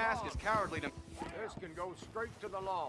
mask is cowardly to... This can go straight to the law.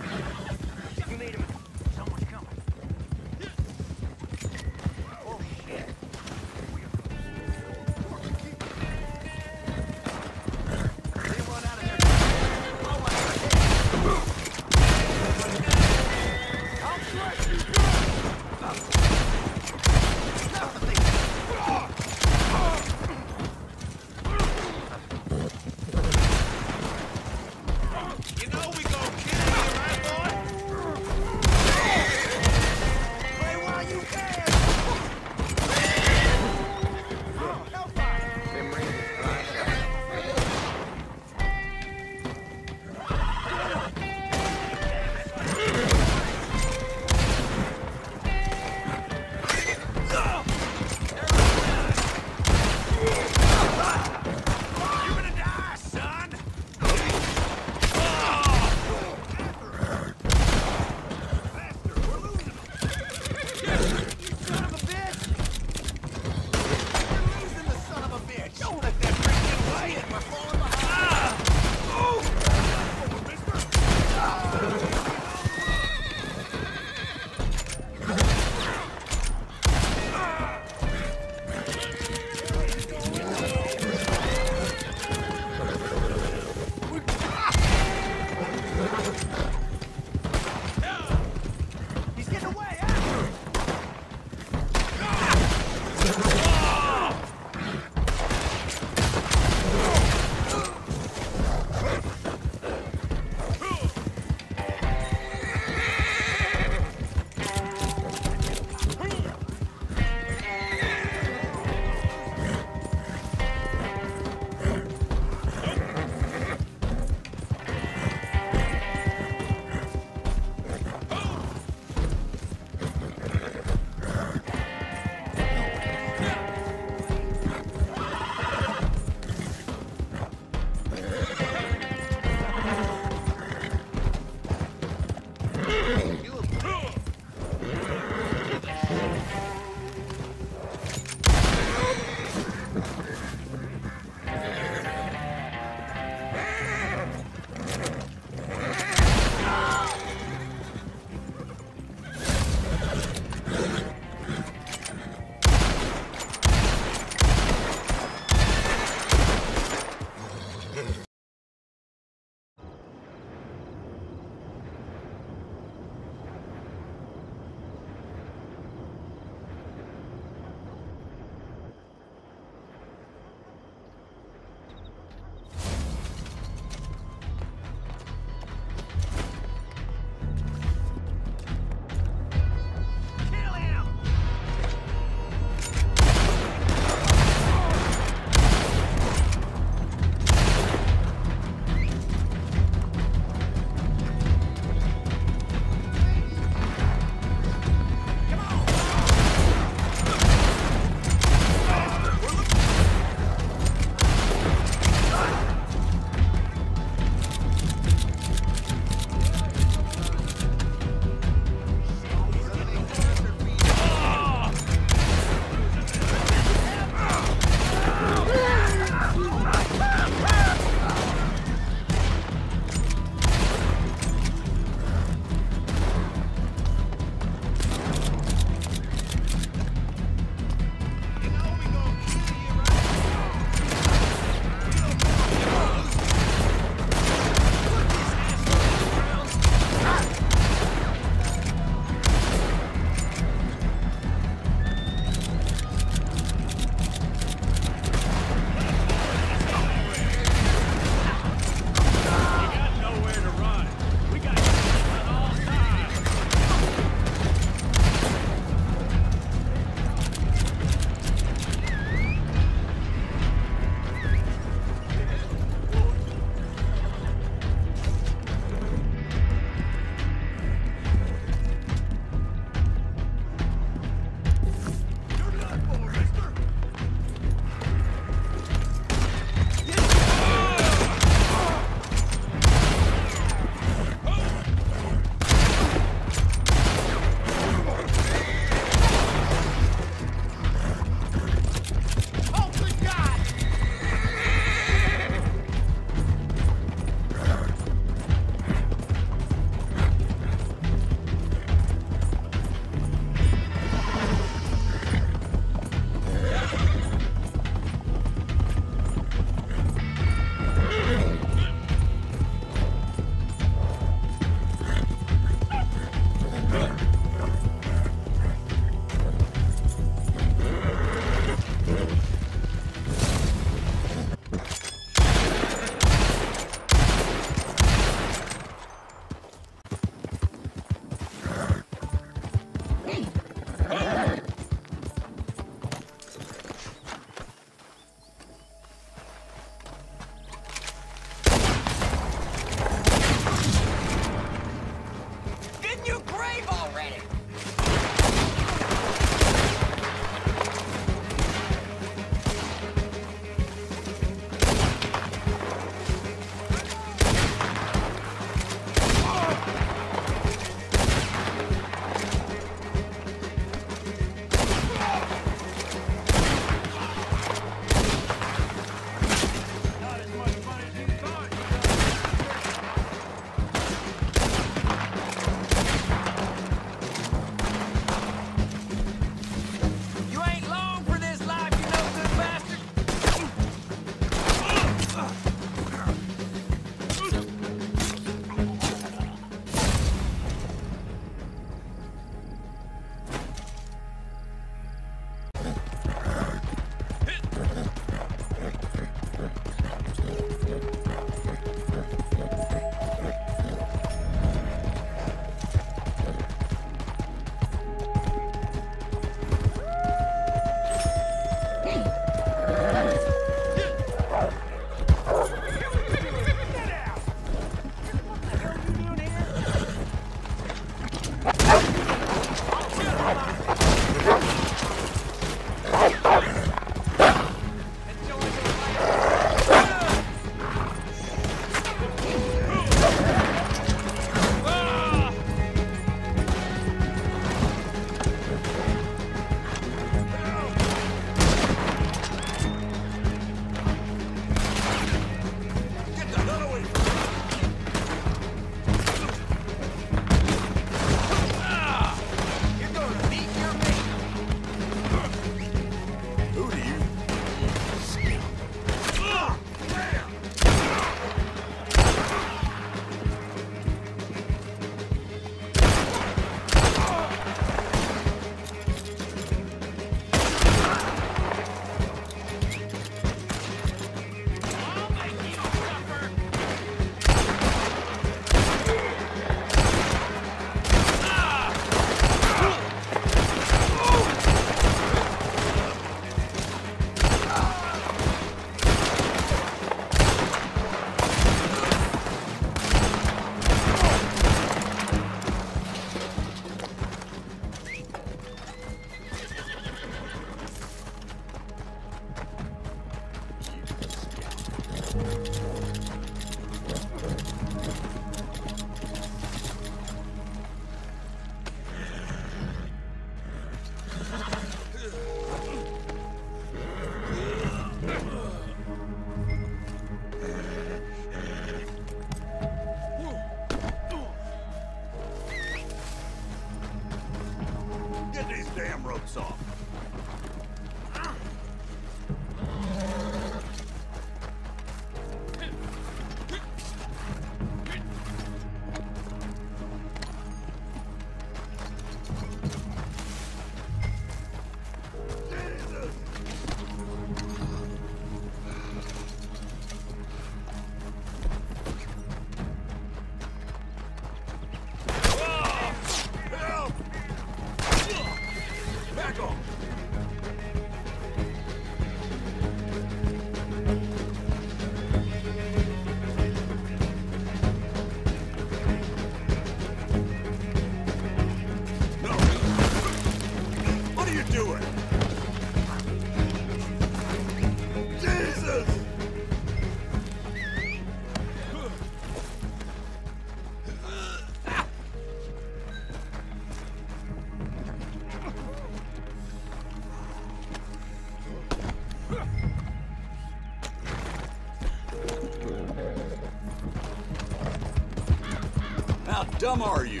Dumb are you?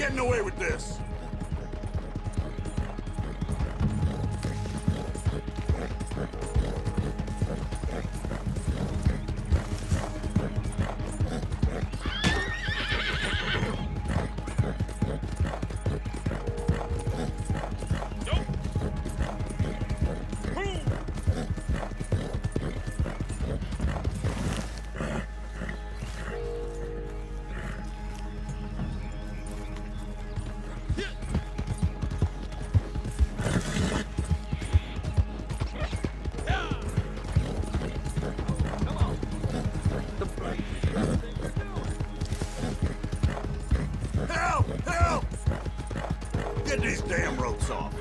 Getting away with this! Help! Help! Get these damn ropes off!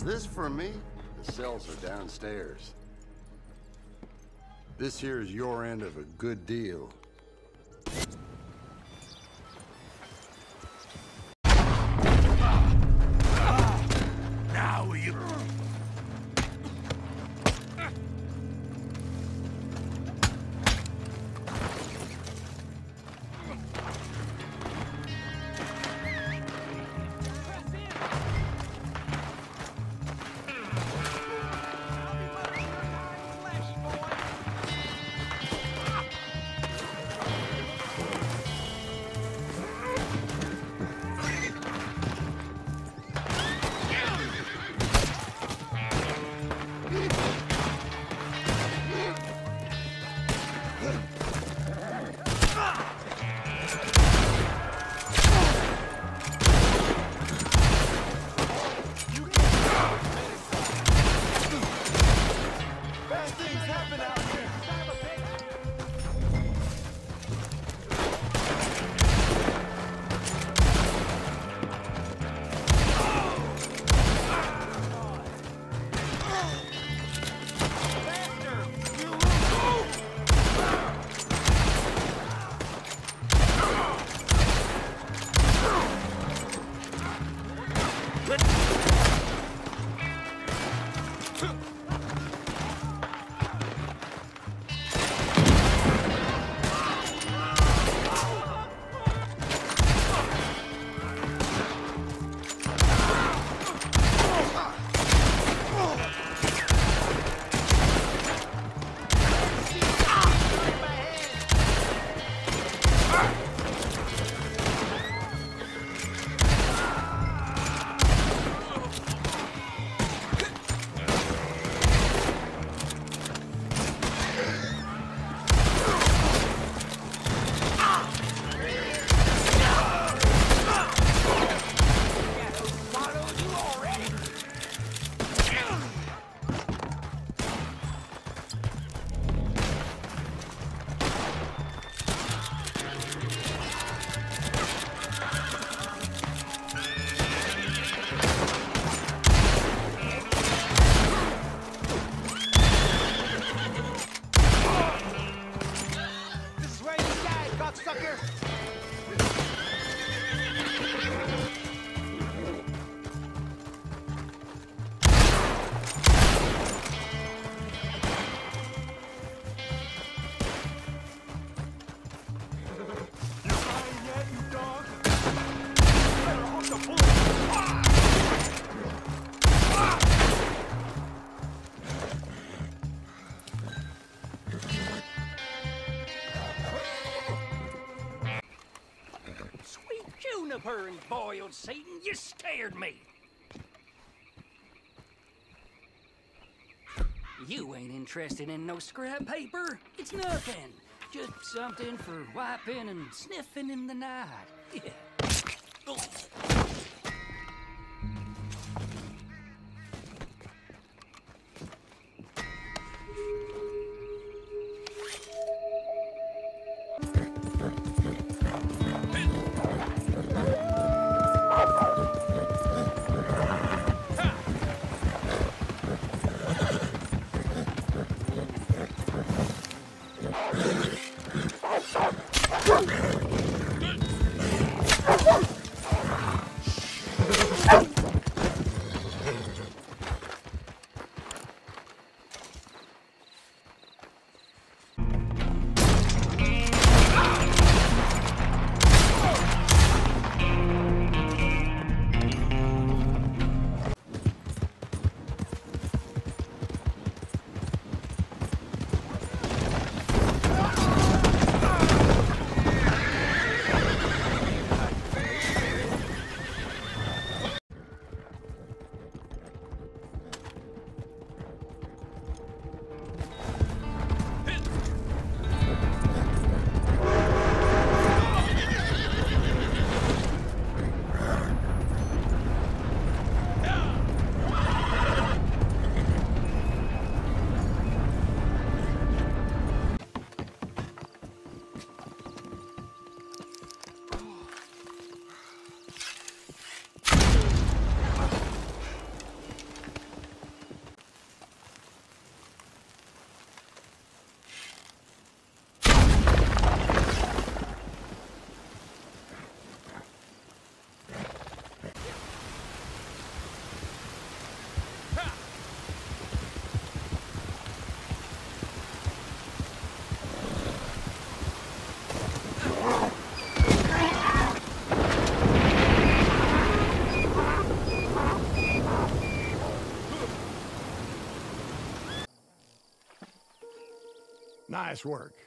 Is this for me? The cells are downstairs. This here is your end of a good deal. Boiled Satan. You scared me. You ain't interested in no scrap paper. It's nothing. Just something for wiping and sniffing in the night. Yeah. Nice work.